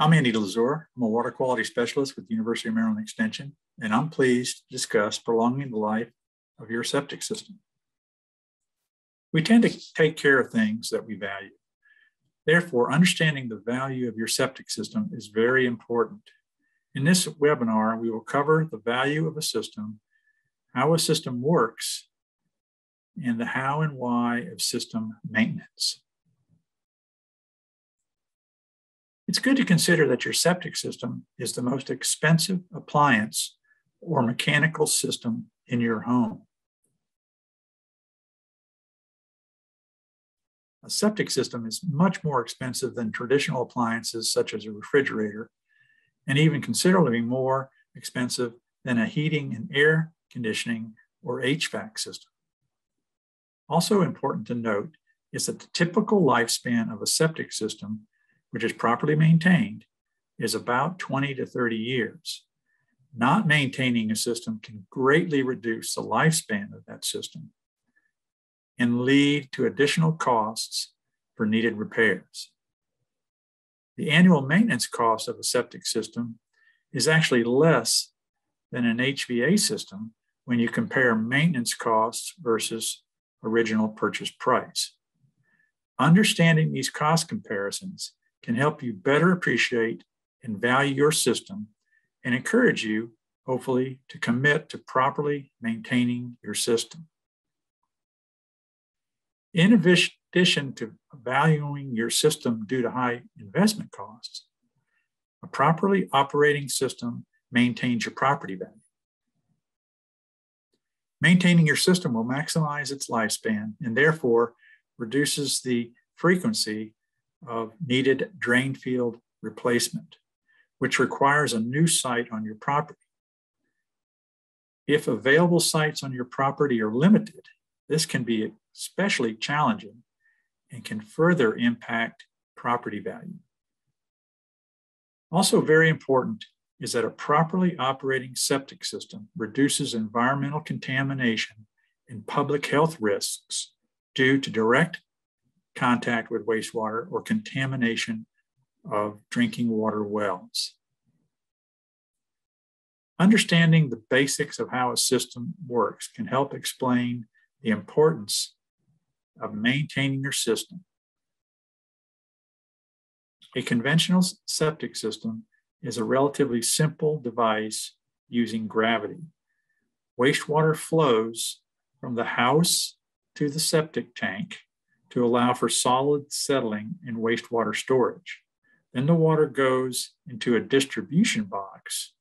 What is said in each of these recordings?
I'm Andy Lazur. I'm a water quality specialist with the University of Maryland Extension, and I'm pleased to discuss prolonging the life of your septic system. We tend to take care of things that we value. Therefore, understanding the value of your septic system is very important. In this webinar, we will cover the value of a system, how a system works, and the how and why of system maintenance. It's good to consider that your septic system is the most expensive appliance or mechanical system in your home. A septic system is much more expensive than traditional appliances such as a refrigerator, and even considerably more expensive than a heating and air conditioning or HVAC system. Also important to note is that the typical lifespan of a septic system, which is properly maintained, is about 20 to 30 years. Not maintaining a system can greatly reduce the lifespan of that system and lead to additional costs for needed repairs. The annual maintenance cost of a septic system is actually less than an HVAC system when you compare maintenance costs versus original purchase price. Understanding these cost comparisons can help you better appreciate and value your system and encourage you, hopefully, to commit to properly maintaining your system. In addition to valuing your system due to high investment costs, a properly operating system maintains your property value. Maintaining your system will maximize its lifespan and therefore reduces the frequency of needed drain field replacement, which requires a new site on your property. If available sites on your property are limited, this can be especially challenging and can further impact property value. Also, very important is that a properly operating septic system reduces environmental contamination and public health risks due to direct contact with wastewater or contamination of drinking water wells. Understanding the basics of how a system works can help explain the importance of maintaining your system. A conventional septic system is a relatively simple device using gravity. Wastewater flows from the house to the septic tank to allow for solid settling in wastewater storage. Then the water goes into a distribution box,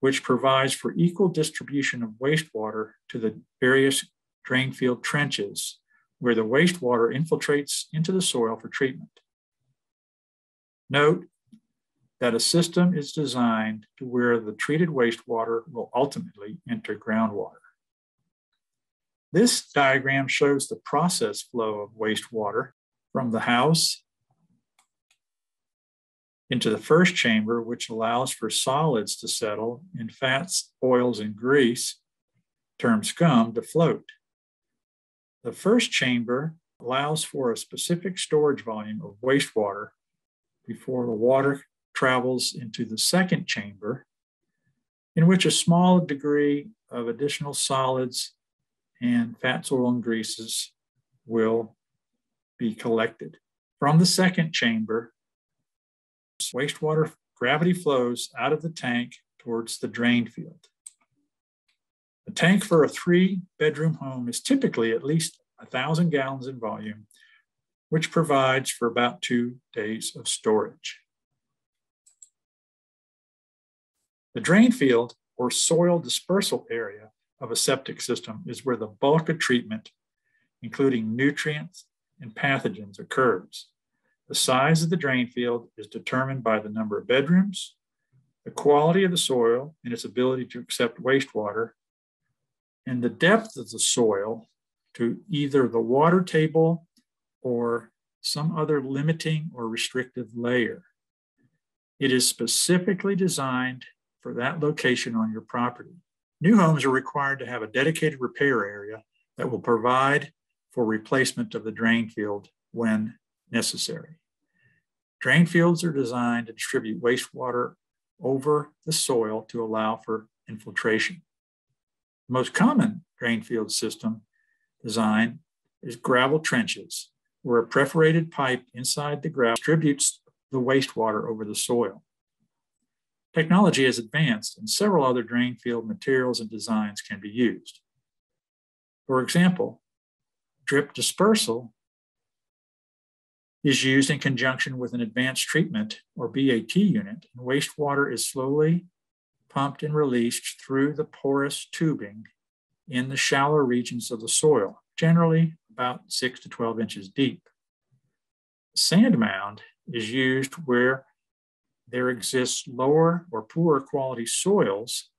which provides for equal distribution of wastewater to the various drain field trenches where the wastewater infiltrates into the soil for treatment. Note that a system is designed to where the treated wastewater will ultimately enter groundwater. This diagram shows the process flow of wastewater from the house into the first chamber, which allows for solids to settle and fats, oils, and grease, termed scum, to float. The first chamber allows for a specific storage volume of wastewater before the water travels into the second chamber, in which a small degree of additional solids and fats, oil, and greases will be collected. From the second chamber, wastewater gravity flows out of the tank towards the drain field. A tank for a three bedroom home is typically at least 1,000 gallons in volume, which provides for about two days of storage. The drain field or soil dispersal area of a septic system is where the bulk of treatment, including nutrients and pathogens, occurs. The size of the drain field is determined by the number of bedrooms, the quality of the soil and its ability to accept wastewater, and the depth of the soil to either the water table or some other limiting or restrictive layer. It is specifically designed for that location on your property. New homes are required to have a dedicated repair area that will provide for replacement of the drain field when necessary. Drain fields are designed to distribute wastewater over the soil to allow for infiltration. The most common drain field system design is gravel trenches, where a perforated pipe inside the gravel distributes the wastewater over the soil. Technology has advanced and several other drain field materials and designs can be used. For example, drip dispersal is used in conjunction with an advanced treatment or BAT unit, and wastewater is slowly pumped and released through the porous tubing in the shallower regions of the soil, generally about 6 to 12 inches deep. Sand mound is used where there exists lower or poorer quality soils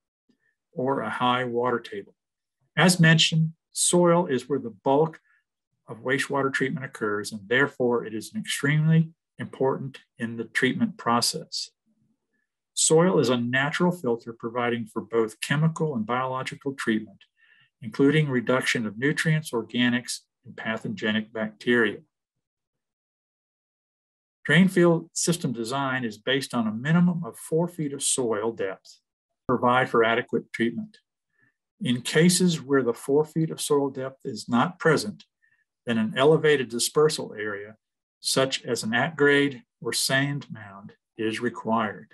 or a high water table. As mentioned, soil is where the bulk of wastewater treatment occurs, and therefore it is extremely important in the treatment process. Soil is a natural filter providing for both chemical and biological treatment, including reduction of nutrients, organics, and pathogenic bacteria. Drain field system design is based on a minimum of four feet of soil depth to provide for adequate treatment. In cases where the four feet of soil depth is not present, then an elevated dispersal area, such as an at-grade or sand mound, is required.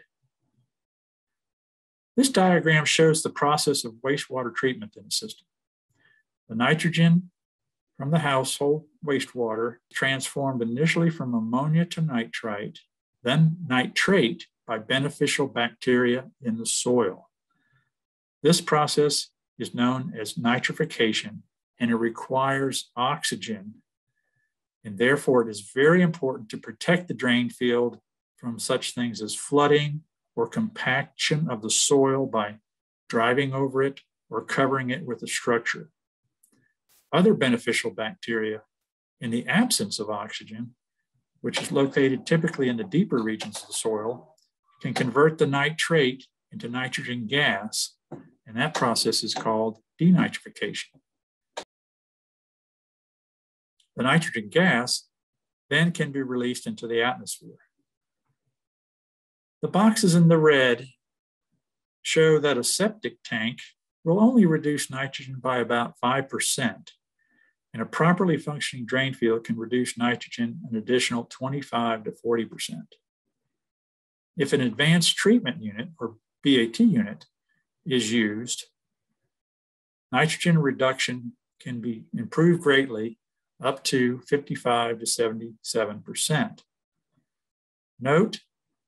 This diagram shows the process of wastewater treatment in the system. The nitrogen from the household wastewater transformed initially from ammonia to nitrite, then nitrate by beneficial bacteria in the soil. This process is known as nitrification and it requires oxygen. And therefore, it is very important to protect the drain field from such things as flooding or compaction of the soil by driving over it or covering it with a structure. Other beneficial bacteria in the absence of oxygen, which is located typically in the deeper regions of the soil, can convert the nitrate into nitrogen gas, and that process is called denitrification. The nitrogen gas then can be released into the atmosphere. The boxes in the red show that a septic tank will only reduce nitrogen by about 5%, and a properly functioning drain field can reduce nitrogen an additional 25 to 40%. If an advanced treatment unit or BAT unit is used, nitrogen reduction can be improved greatly up to 55 to 77%. Note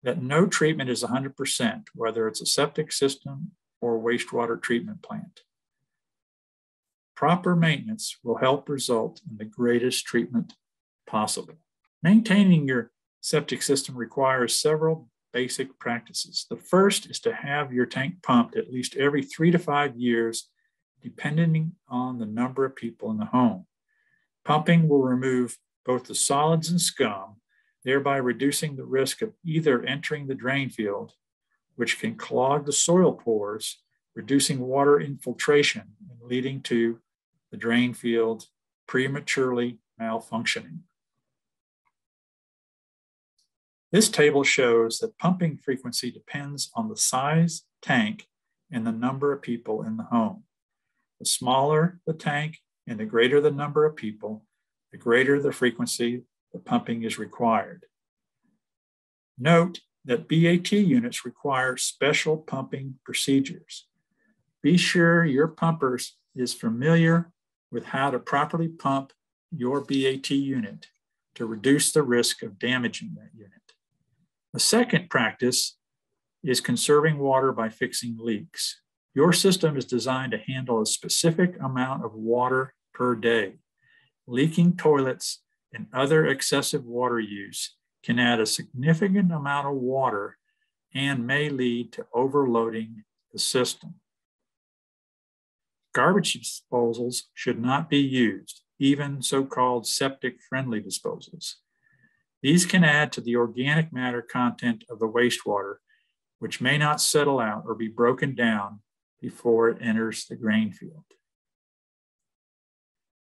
that no treatment is 100%, whether it's a septic system or wastewater treatment plant. Proper maintenance will help result in the greatest treatment possible. Maintaining your septic system requires several basic practices. The first is to have your tank pumped at least every three to five years, depending on the number of people in the home. Pumping will remove both the solids and scum, thereby reducing the risk of either entering the drain field, which can clog the soil pores, reducing water infiltration and leading to the drain field prematurely malfunctioning. This table shows that pumping frequency depends on the size tank and the number of people in the home. The smaller the tank and the greater the number of people, the greater the frequency the pumping is required. Note that BAT units require special pumping procedures. Be sure your pumper is familiar with how to properly pump your BAT unit to reduce the risk of damaging that unit. The second practice is conserving water by fixing leaks. Your system is designed to handle a specific amount of water per day. Leaking toilets and other excessive water use can add a significant amount of water and may lead to overloading the system. Garbage disposals should not be used, even so called septic friendly disposals. These can add to the organic matter content of the wastewater, which may not settle out or be broken down before it enters the drain field.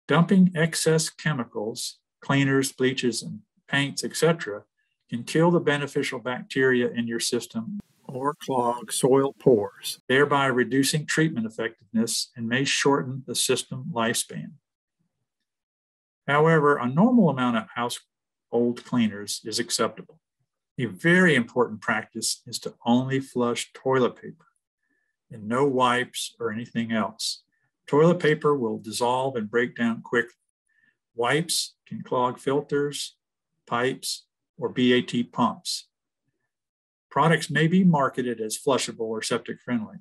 Dumping excess chemicals, cleaners, bleaches, and paints, etc., can kill the beneficial bacteria in your system or clog soil pores, thereby reducing treatment effectiveness and may shorten the system lifespan. However, a normal amount of household cleaners is acceptable. A very important practice is to only flush toilet paper and no wipes or anything else. Toilet paper will dissolve and break down quickly. Wipes can clog filters, pipes, or BAT pumps. Products may be marketed as flushable or septic friendly,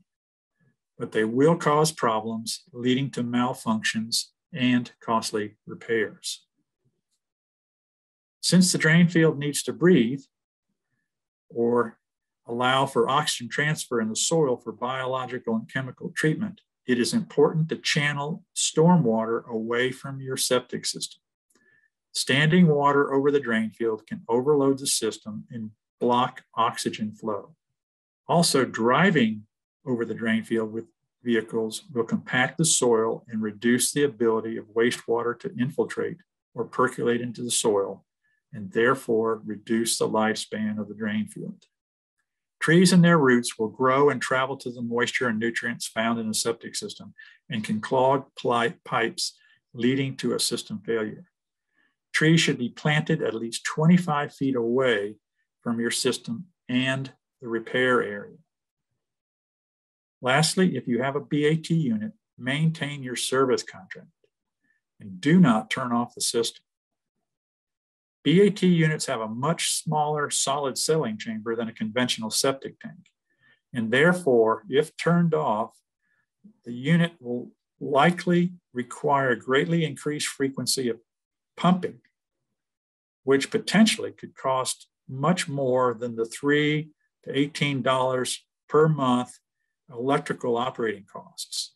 but they will cause problems leading to malfunctions and costly repairs. Since the drain field needs to breathe or allow for oxygen transfer in the soil for biological and chemical treatment, it is important to channel stormwater away from your septic system. Standing water over the drain field can overload the system and block oxygen flow. Also, driving over the drain field with vehicles will compact the soil and reduce the ability of wastewater to infiltrate or percolate into the soil, and therefore reduce the lifespan of the drain field. Trees and their roots will grow and travel to the moisture and nutrients found in a septic system and can clog pipes, leading to a system failure. Trees should be planted at least 25 feet away from your system and the repair area. Lastly, if you have a BAT unit, maintain your service contract and do not turn off the system. BAT units have a much smaller solid settling chamber than a conventional septic tank. And therefore, if turned off, the unit will likely require greatly increased frequency of pumping, which potentially could cost much more than the three to $18 per month electrical operating costs.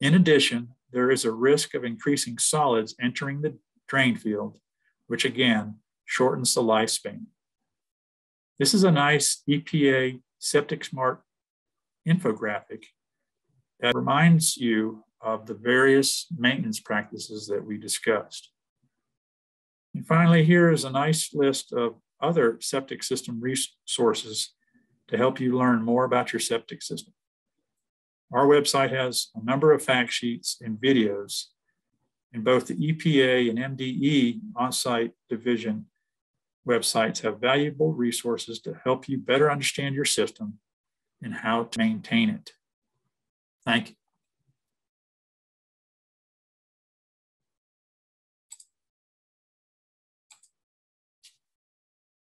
In addition, there is a risk of increasing solids entering the drain field which again shortens the lifespan. This is a nice EPA Septic Smart infographic that reminds you of the various maintenance practices that we discussed. And finally, here is a nice list of other septic system resources to help you learn more about your septic system. Our website has a number of fact sheets and videos and both the EPA and MDE on-site division websites have valuable resources to help you better understand your system and how to maintain it. Thank you.